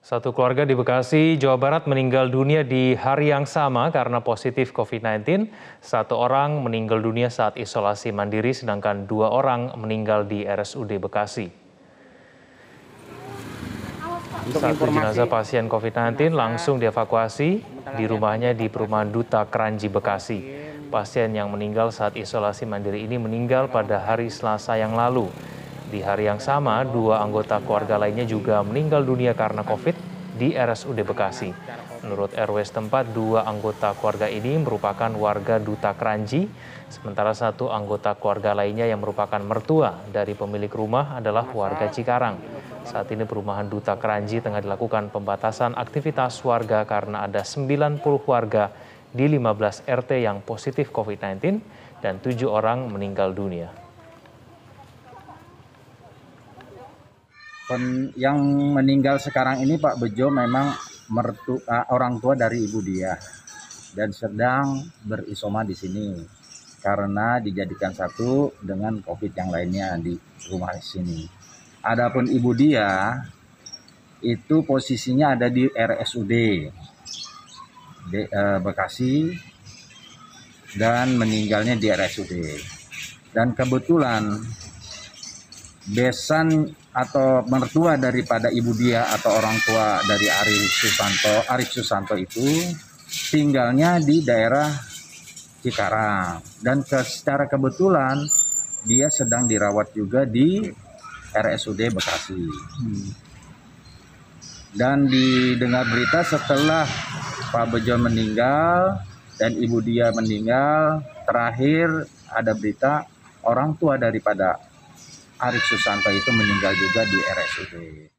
Satu keluarga di Bekasi, Jawa Barat meninggal dunia di hari yang sama karena positif COVID-19. Satu orang meninggal dunia saat isolasi mandiri, sedangkan dua orang meninggal di RSUD Bekasi. Satu jenazah pasien COVID-19 langsung dievakuasi di rumahnya di perumahan Duta Keranji, Bekasi. Pasien yang meninggal saat isolasi mandiri ini meninggal pada hari Selasa yang lalu. Di hari yang sama, dua anggota keluarga lainnya juga meninggal dunia karena COVID di RSUD Bekasi. Menurut RW setempat, dua anggota keluarga ini merupakan warga Duta Keranji, sementara satu anggota keluarga lainnya yang merupakan mertua dari pemilik rumah adalah warga Cikarang. Saat ini perumahan Duta Keranji tengah dilakukan pembatasan aktivitas warga karena ada 90 warga di 15 RT yang positif COVID-19 dan tujuh orang meninggal dunia. Pen, yang meninggal sekarang ini Pak Bejo memang mertu, uh, orang tua dari ibu dia dan sedang berisoma di sini karena dijadikan satu dengan COVID yang lainnya di rumah sini. Adapun ibu dia itu posisinya ada di RSUD di, uh, Bekasi dan meninggalnya di RSUD. Dan kebetulan besan atau mertua daripada ibu dia atau orang tua dari Arif Susanto, Arif Susanto itu tinggalnya di daerah Cikarang dan ke, secara kebetulan dia sedang dirawat juga di RSUD Bekasi. Dan didengar berita setelah Pak Bejo meninggal dan ibu dia meninggal, terakhir ada berita orang tua daripada Arif Susanto itu meninggal juga di RSUD.